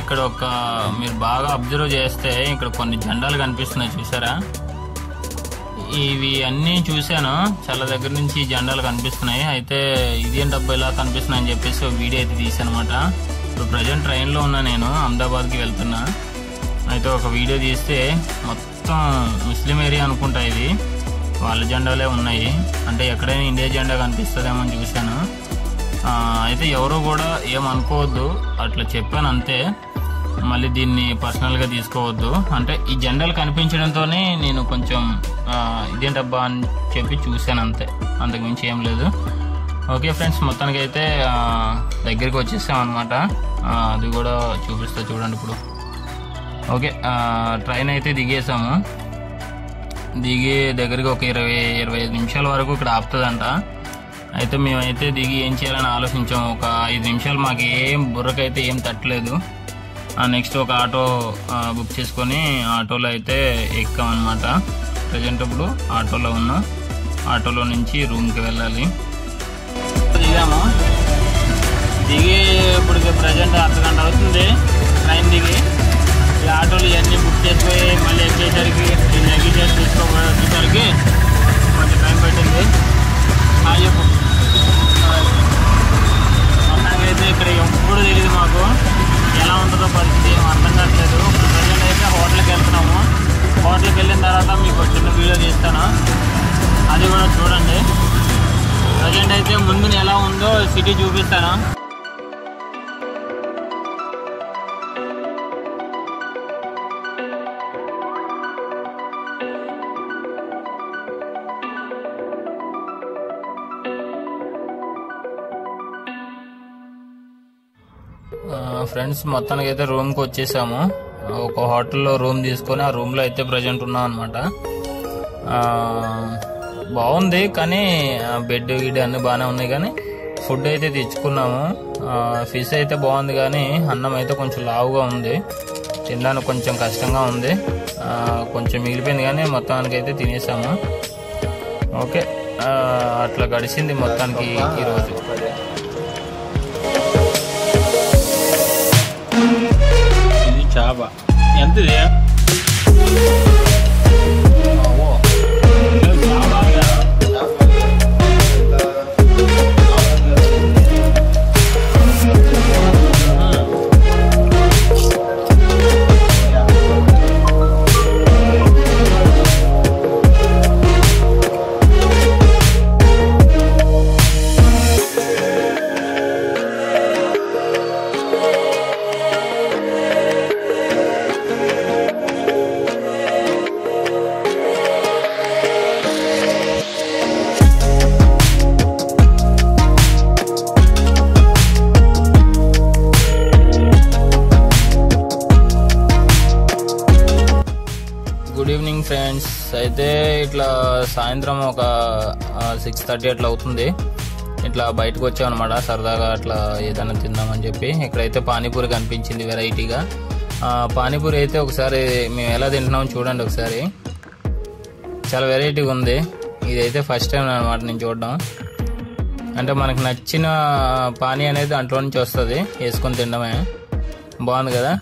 ఇక్కడ ఒక మీరు బాగా అబ్జర్వ్ చేస్తే ఇక్కడ కొన్ని జెండాలు కనిపిస్తున్నాయి చూసారా? ఇవి అన్నీ చూశాను. చాలా దగ్గర నుంచి జెండాలు కనిపిస్తున్నాయి. అయితే ఇదేం డబ్బు ఇలా కనిపిస్తున్నాయి అని చెప్పేసి ఒక వీడియో అయితే తీసానమాట అనమాట ఇప్పుడు ప్రజెంట్ ట్రైన్లో ఉన్నా నేను అహ్మదాబాద్కి వెళ్తున్నా. అయితే ఒక వీడియో తీస్తే మొత్తం ముస్లిం ఏరియా అనుకుంటా ఇది. వాళ్ళ జెండాలే ఉన్నాయి. అంటే ఎక్కడైనా ఇండియా జెండా కనిపిస్తుందేమో అని చూశాను. అయితే ఎవరు కూడా ఏమనుకోవద్దు అట్లా చెప్పాను అంతే. మళ్ళీ దీన్ని పర్సనల్గా తీసుకోవద్దు. అంటే ఈ జెండాలు కనిపించడంతోనే నేను కొంచెం ఇదేంటబ్బా అని చెప్పి చూశాను అంతే. అంతకుమించి ఏం లేదు. ఓకే ఫ్రెండ్స్ మొత్తానికి అయితే దగ్గరికి వచ్చేసాం అనమాట అది కూడా చూపిస్తా చూడండి ఇప్పుడు. ఓకే ట్రైన్ అయితే దిగేసాము. దిగి దగ్గరికి ఒక ఇరవై ఇరవై ఐదు నిమిషాల వరకు ఇక్కడ ఆపుతుందంట. అయితే మేమైతే దిగి ఏం చేయాలని ఆలోచించాం. ఒక ఐదు నిమిషాలు మాకు ఏం బుర్రకైతే ఏం తట్టలేదు. నెక్స్ట్ ఒక ఆటో బుక్ చేసుకొని ఆటోలో అయితే ఎక్కాం అనమాట ప్రజెంట్ ఇప్పుడు ఆటోలో ఉన్నాం ఆటోలో నుంచి రూమ్కి వెళ్ళాలి. దిగాము? దిగి ఇప్పుడు హోటల్కి తర్వాత మీకు చిన్న వీడియో తీస్తాను. అది కూడా చూడండి. ప్రజెంట్ అయితే ముందు ఎలా ఉందో సిటీ చూపిస్తాను. ఫ్రెండ్స్ మొత్తానికి అయితే రూమ్కి వచ్చేసాము. ఒక హోటల్లో రూమ్ తీసుకొని ఆ రూమ్లో అయితే ప్రజెంట్ ఉన్నాం అనమాట బాగుంది కానీ బెడ్ గిడ్ అన్నీ బాగానే ఉన్నాయి కానీ ఫుడ్ అయితే తెచ్చుకున్నాము. ఫిష్ అయితే బాగుంది కానీ అన్నం అయితే కొంచెం లావుగా ఉంది. తినడానికి కొంచెం కష్టంగా ఉంది. కొంచెం మిగిలిపోయింది కానీ మొత్తానికి అయితే తినేసాము. ఓకే. అట్లా గడిచింది మొత్తానికి ఈరోజు ఇది చాప ఎంత ఇది అయితే ఇట్లా సాయంత్రం ఒక సిక్స్ థర్టీ అట్లా అవుతుంది. ఇట్లా బయటకు వచ్చాం అనమాట సరదాగా అట్లా ఏదైనా తిందామని చెప్పి. ఇక్కడైతే పానీపూరి కనిపించింది వెరైటీగా. పానీపూరి అయితే ఒకసారి మేము ఎలా తింటున్నామో చూడండి ఒకసారి. చాలా వెరైటీగా ఉంది. ఇదైతే ఫస్ట్ టైం అనమాట నేను చూడడం. అంటే మనకు నచ్చిన పానీ అనేది దాంట్లో నుంచి వస్తుంది. వేసుకొని తినడమే. బాగుంది కదా?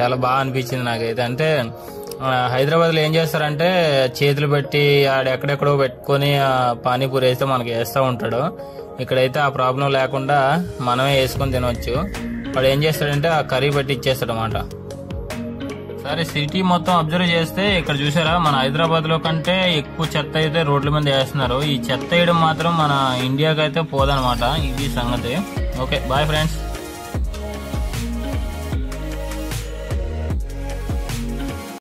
చాలా బాగా అనిపించింది నాకైతే. అంటే హైదరాబాద్లో ఏం చేస్తారంటే చేతులు పెట్టి ఆడ ఎక్కడెక్కడో పెట్టుకొని పానీపూరి వేస్తే మనకి వేస్తూ ఉంటాడు. ఇక్కడైతే ఆ ప్రాబ్లం లేకుండా మనమే వేసుకొని తినవచ్చు వాడు ఏం చేస్తాడంటే ఆ కర్రీ పెట్టి ఇచ్చేస్తాడు అనమాట సరే సిటీ మొత్తం అబ్జర్వ్ చేస్తే ఇక్కడ చూసారా మన హైదరాబాద్లో కంటే ఎక్కువ చెత్త అయితే రోడ్ల మీద వేస్తున్నారు. ఈ చెత్త వేయడం మాత్రం మన ఇండియాకి అయితే పోదనమాట ఇది సంగతి. Okay bye friends.